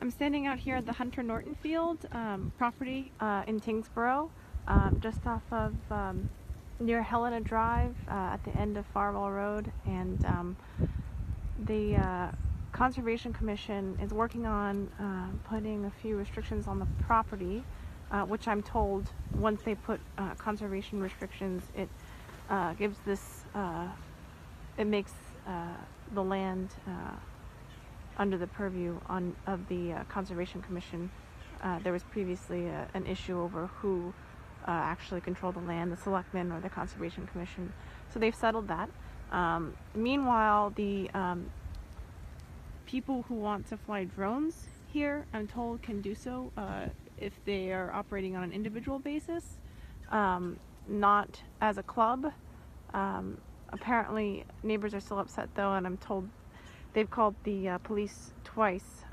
I'm standing out here at the Hunter Norton Field um, property uh, in Tyngsboro, um, just off of um, near Helena Drive uh, at the end of Farwell Road. And um, the uh, Conservation Commission is working on uh, putting a few restrictions on the property, uh, which I'm told once they put uh, conservation restrictions, it gives this, it makes the land under the purview on of the uh, Conservation Commission. Uh, there was previously a, an issue over who uh, actually controlled the land, the Selectmen or the Conservation Commission. So they've settled that. Um, meanwhile, the um, people who want to fly drones here, I'm told, can do so uh, if they are operating on an individual basis, um, not as a club. Um, apparently, neighbors are still upset though, and I'm told they've called the uh, police twice